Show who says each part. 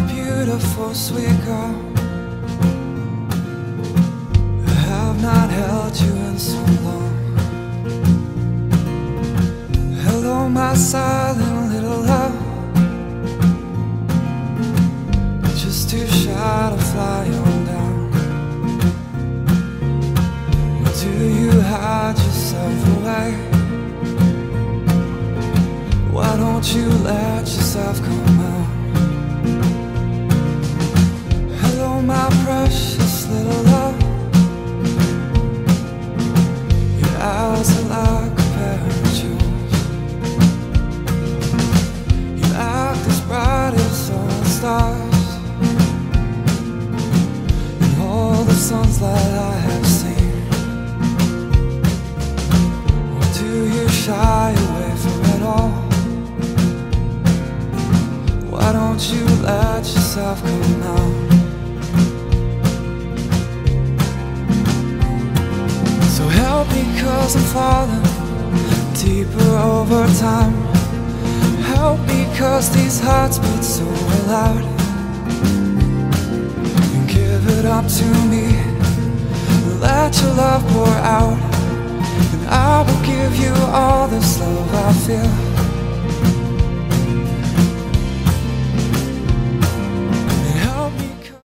Speaker 1: beautiful sweet girl. I have not held you in so long. Hello, my silent little love. Just too shy to fly on down. Do you hide yourself away? Why don't you let yourself come out? All that I have seen. Or do you shy away from it all? Why don't you let yourself come out? So help me cause I'm falling deeper over time Help me cause these hearts beat so loud give it up to me Let your love pour out. And I will give you all this love I feel